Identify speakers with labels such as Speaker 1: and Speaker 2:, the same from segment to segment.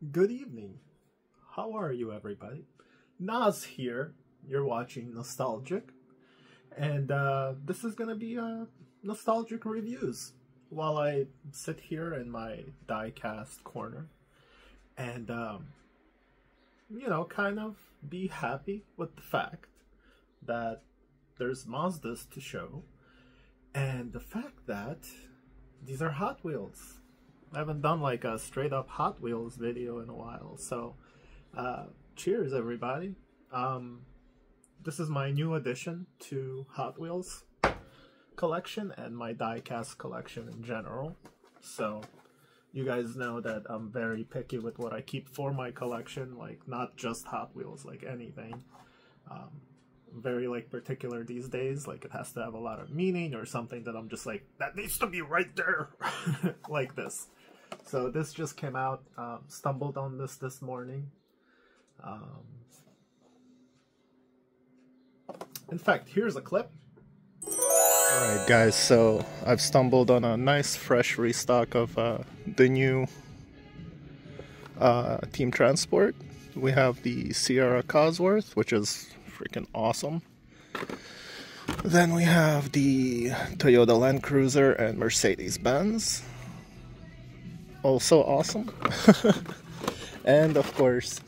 Speaker 1: Good evening. How are you, everybody? Nas here. You're watching Naztalgic. And uh, this is going to be uh, nostalgic reviews while I sit here in my diecast corner and, um, you know, kind of be happy with the fact that there's Mazdas to show and the fact that these are Hot Wheels. I haven't done like a straight up Hot Wheels video in a while, so uh, cheers everybody. Um, this is my new addition to Hot Wheels collection and my diecast collection in general. So you guys know that I'm very picky with what I keep for my collection, like not just Hot Wheels, like anything. Um, very like particular these days, like it has to have a lot of meaning or something that I'm just like, that needs to be right there, like this. So this just came out, um, stumbled on this this morning. Um, in fact, here's a clip. Alright guys, so I've stumbled on a nice fresh restock of uh, the new uh, Team Transport. We have the Sierra Cosworth, which is freaking awesome. Then we have the Toyota Land Cruiser and Mercedes Benz also awesome. and of course,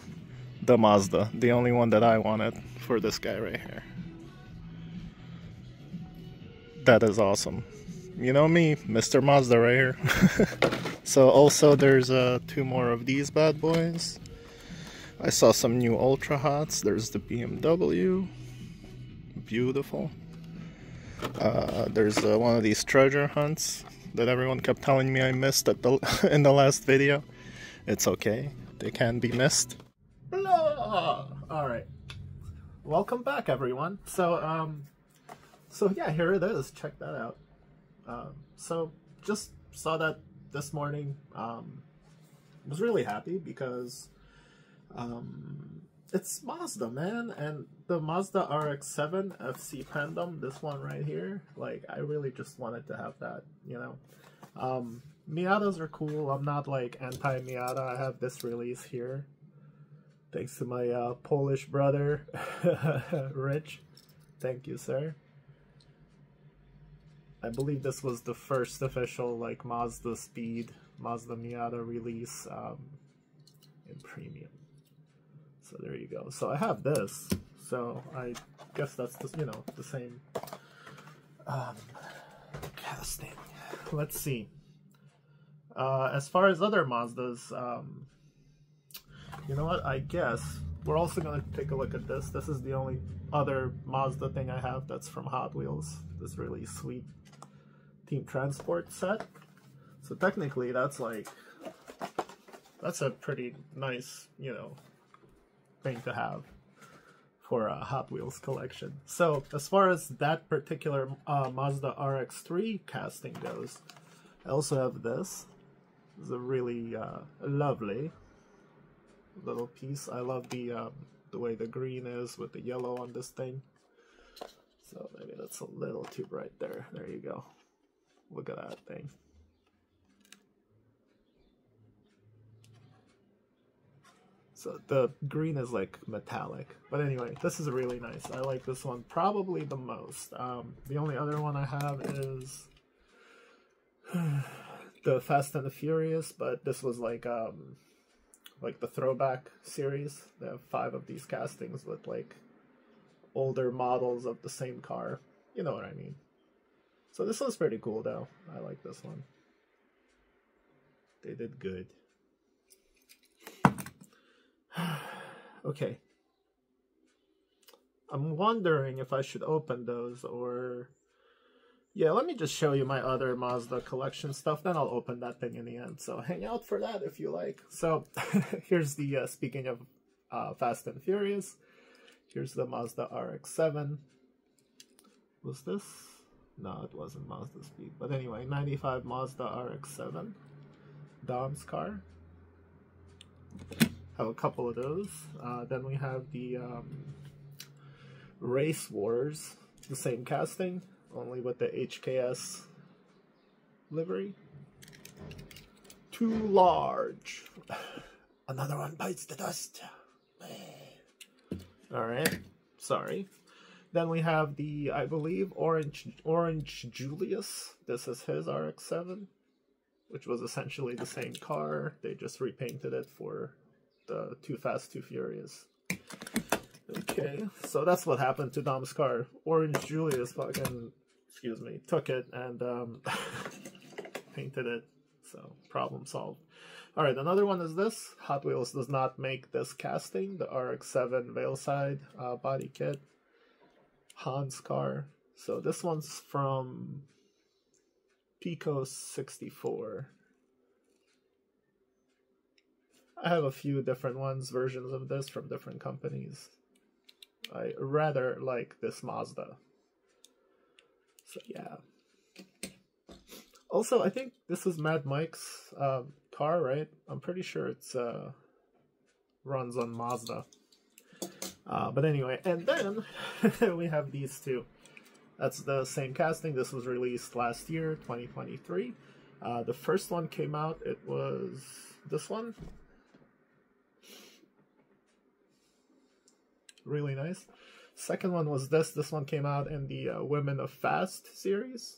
Speaker 1: the Mazda, the only one that I wanted for this guy right here. That is awesome. You know me, Mr. Mazda right here. so also there's uh, two more of these bad boys. I saw some new Ultra Hots. There's the BMW. Beautiful. Uh, there's uh, one of these treasure hunts that everyone kept telling me I missed at the in the last video. It's okay. They can be missed. All right. Welcome back, everyone. So, um, so yeah, here it is. Check that out. Um, so, just saw that this morning. Um, was really happy because, um, it's Mazda, man, and the Mazda RX-7 FC Pandem, this one right here, like, I really just wanted to have that, you know? Um, Miatas are cool, I'm not, like, anti-Miata, I have this release here, thanks to my, uh, Polish brother, Rich, thank you, sir. I believe this was the first official, like, Mazda Speed, Mazda Miata release, um, in premium. So there you go. So I have this. So I guess that's the, you know the same um, casting. Let's see. Uh, as far as other Mazdas, um, you know what? I guess we're also gonna take a look at this. This is the only other Mazda thing I have that's from Hot Wheels. This really sweet Team Transport set. So technically, that's like that's a pretty nice, you know, thing to have for a Hot Wheels collection. So as far as that particular uh, Mazda RX-3 casting goes, I also have this. It's a really uh, lovely little piece. I love the um, the way the green is with the yellow on this thing. So maybe that's a little too bright there. There you go. Look at that thing. So the green is like metallic. But anyway, this is really nice. I like this one probably the most. Um, the only other one I have is the Fast and the Furious, but this was like um, like the throwback series. They have five of these castings with like older models of the same car. You know what I mean. So this one's pretty cool though. I like this one. They did good. Okay. I'm wondering if I should open those or... Yeah, let me just show you my other Mazda collection stuff, then I'll open that thing in the end. So hang out for that if you like. So here's the, uh, speaking of uh, Fast and Furious, here's the Mazda RX-7. Was this? No, it wasn't Mazda Speed. But anyway, 95 Mazda RX-7. Dom's car have a couple of those. Uh, then we have the um, Race Wars, the same casting, only with the HKS livery. Too large. Another one bites the dust. All right. Sorry. Then we have the, I believe, Orange Orange Julius. This is his RX-7, which was essentially the same car. They just repainted it for the Too Fast, Too Furious. Okay, so that's what happened to Dom's car. Orange Julius fucking, excuse me, took it and um, painted it. So problem solved. All right, another one is this. Hot Wheels does not make this casting, the RX-7 Veilside uh, body kit. Han's car. So this one's from Pico 64. I have a few different ones, versions of this from different companies. I rather like this Mazda. So yeah. Also, I think this is Mad Mike's uh, car, right? I'm pretty sure it's uh, runs on Mazda. Uh, but anyway, and then we have these two. That's the same casting. This was released last year, 2023. Uh, the first one came out, it was this one. Really nice. Second one was this. This one came out in the uh, Women of Fast series.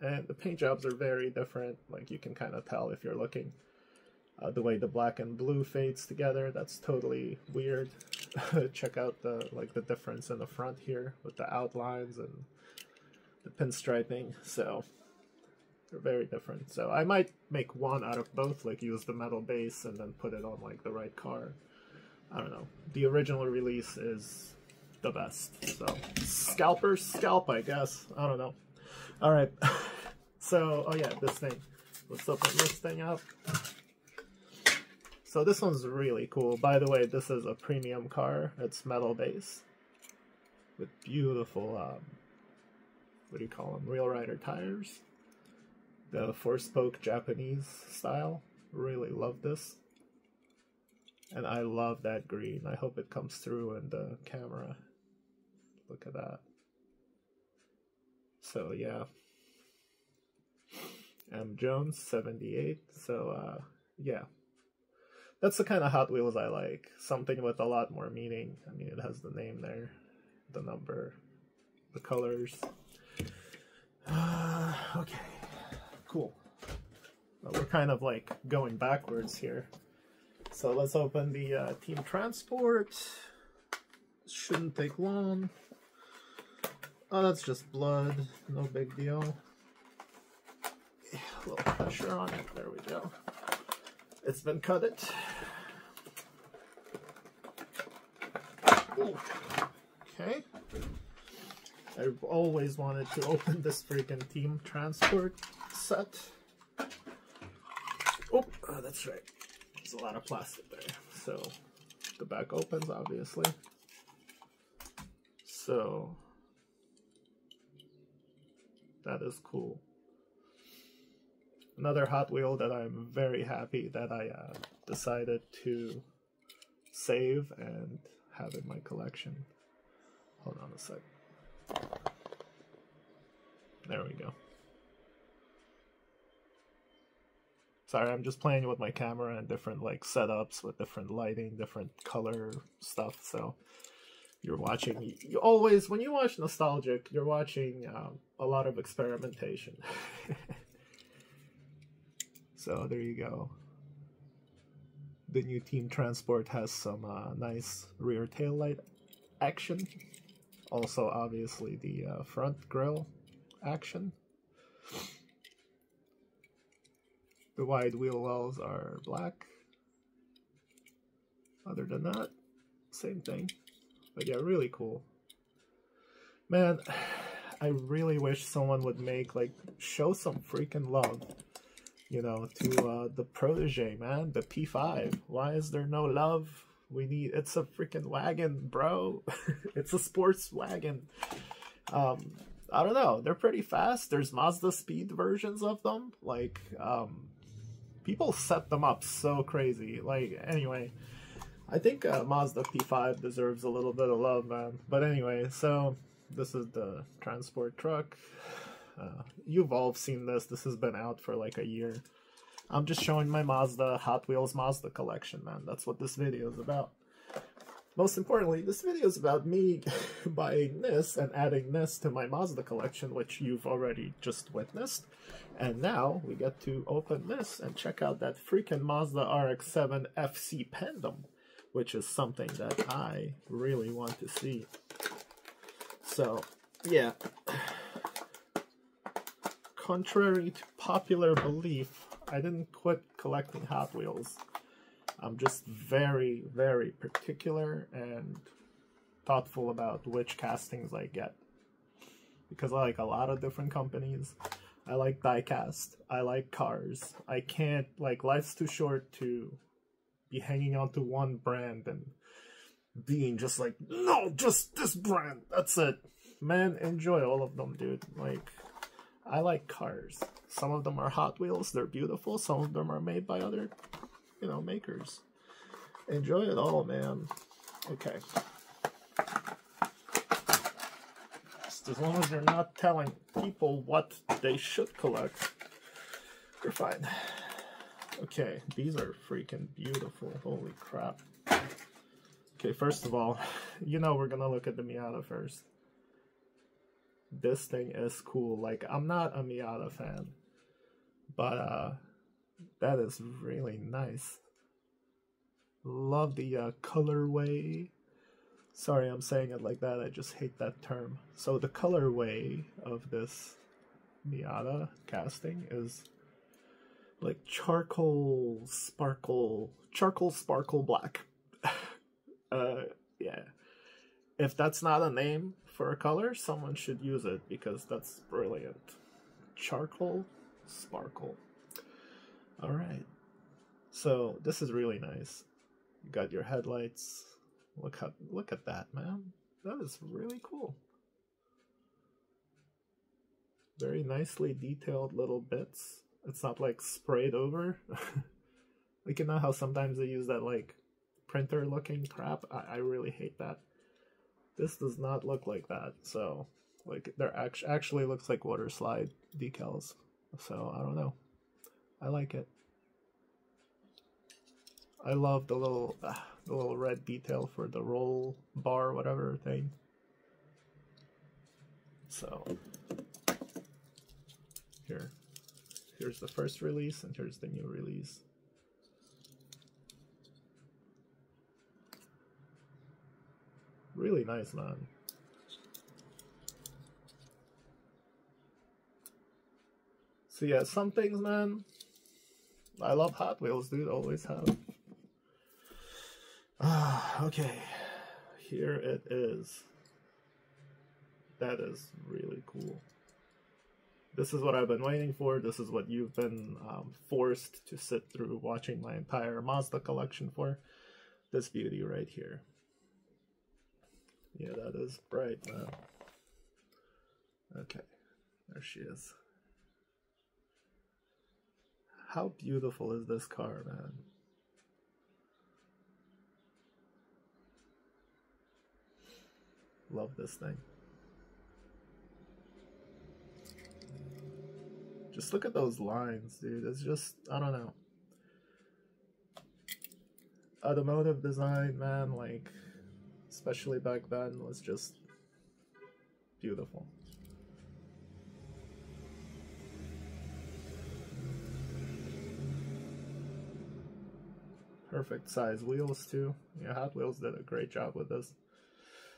Speaker 1: And the paint jobs are very different. Like you can kind of tell if you're looking. Uh, the way the black and blue fades together, that's totally weird. check out the like the difference in the front here with the outlines and the pinstriping. So they're very different. So I might make one out of both, like use the metal base and then put it on like the right car. I don't know. The original release is the best. So scalper scalp, I guess. I don't know. All right. so oh yeah, this thing. Let's open this thing up. So this one's really cool. By the way, this is a premium car. It's metal base with beautiful, um, what do you call them, Real Rider tires. The four-spoke Japanese style. Really love this. And I love that green. I hope it comes through in the camera. Look at that. So yeah. M Jones 78. So uh yeah that's the kind of Hot Wheels I like. Something with a lot more meaning. I mean, it has the name there, the number, the colors. Uh, okay, cool. Well, we're kind of like going backwards here. So let's open the uh, Team Transport. Shouldn't take long. Oh, that's just blood. No big deal. A little pressure on it. There we go. It's been cut it. Okay. I've always wanted to open this freaking team transport set. Oh, oh, that's right. A lot of plastic there. So the back opens, obviously. So that is cool. Another Hot Wheel that I'm very happy that I uh, decided to save and have in my collection. Hold on a sec. There we go. Sorry, I'm just playing with my camera and different like setups with different lighting, different color stuff. So you're watching, you always, when you watch Naztalgic, you're watching um, a lot of experimentation. so there you go the new Team Transport has some uh, nice rear tail light action. Also, obviously, the uh, front grille action. The wide wheel wells are black. Other than that, same thing. But yeah, really cool. Man, I really wish someone would make, like, show some freaking love you know, to uh, the protege, man, the P5. Why is there no love? We need, it's a freaking wagon, bro. it's a sports wagon. Um, I don't know. They're pretty fast. There's Mazda speed versions of them. Like, um, people set them up so crazy. Like, anyway, I think uh, Mazda P5 deserves a little bit of love, man. But anyway, so this is the transport truck. Uh, you've all seen this. This has been out for like a year. I'm just showing my Mazda Hot Wheels Mazda collection, man. That's what this video is about. Most importantly, this video is about me buying this and adding this to my Mazda collection, which you've already just witnessed. And now we get to open this and check out that freaking Mazda RX-7 FC Pandem, which is something that I really want to see. So, yeah. Contrary to popular belief, I didn't quit collecting Hot Wheels. I'm just very, very particular and thoughtful about which castings I get. Because I like a lot of different companies. I like diecast. I like cars. I can't, like, life's too short to be hanging on to one brand and being just like, no, just this brand. That's it. Man, enjoy all of them, dude. Like, I like cars. Some of them are Hot Wheels. They're beautiful. Some of them are made by other you know, makers. Enjoy it all, man. Okay. Just as long as you're not telling people what they should collect, you're fine. Okay, these are freaking beautiful. Holy crap. Okay, first of all, you know we're gonna look at the Miata first. This thing is cool. Like, I'm not a Miata fan, but uh, that is really nice. Love the uh, colorway. Sorry, I'm saying it like that. I just hate that term. So the colorway of this Miata casting is like charcoal sparkle, charcoal sparkle black. uh, yeah. If that's not a name for a color, someone should use it because that's brilliant. Charcoal sparkle. All right. So this is really nice. You got your headlights. Look how look at that, man. That is really cool. Very nicely detailed little bits. It's not like sprayed over. like you know how sometimes they use that like printer looking crap? I, I really hate that. This does not look like that. So like there act- actually looks like water slide decals. So I don't know. I like it. I love the little uh, the little red detail for the roll bar whatever thing. So here here's the first release and here's the new release. Really nice man. So yeah, some things man I love Hot Wheels, dude. Always have. Ah, okay. Here it is. That is really cool. This is what I've been waiting for. This is what you've been um, forced to sit through watching my entire Mazda collection for. This beauty right here. Yeah, that is bright, man. Okay, there she is. How beautiful is this car, man? Love this thing. Just look at those lines, dude. It's just, I don't know. Automotive design, man, like, especially back then, was just beautiful. Perfect size wheels too. Yeah, Hot Wheels did a great job with this.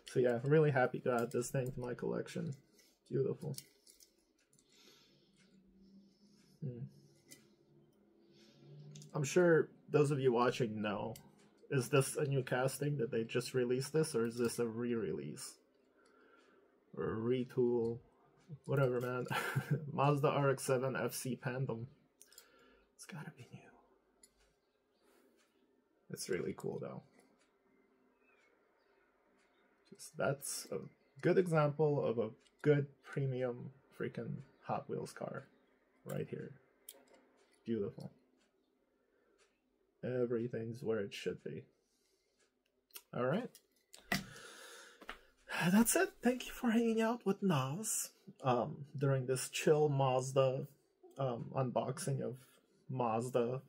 Speaker 1: So yeah, I'm really happy to add this thing to my collection. Beautiful. Hmm. I'm sure those of you watching know. Is this a new casting? Did they just release this or is this a re-release? Or a retool? Whatever, man. Mazda RX-7 FC Pandem. It's gotta be new. It's really cool though. Just that's a good example of a good premium freaking Hot Wheels car right here. Beautiful. Everything's where it should be. All right. That's it. Thank you for hanging out with Nas um, during this chill Mazda um, unboxing of Mazda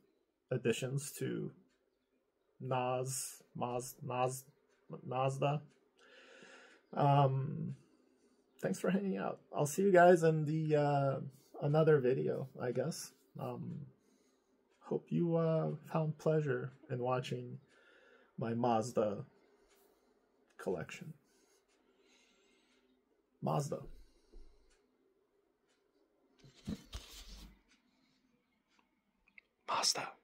Speaker 1: additions to Nas, Maz, Mazda. Um, thanks for hanging out. I'll see you guys in the uh, another video, I guess. Um, hope you uh, found pleasure in watching my Mazda collection. Mazda. Mazda.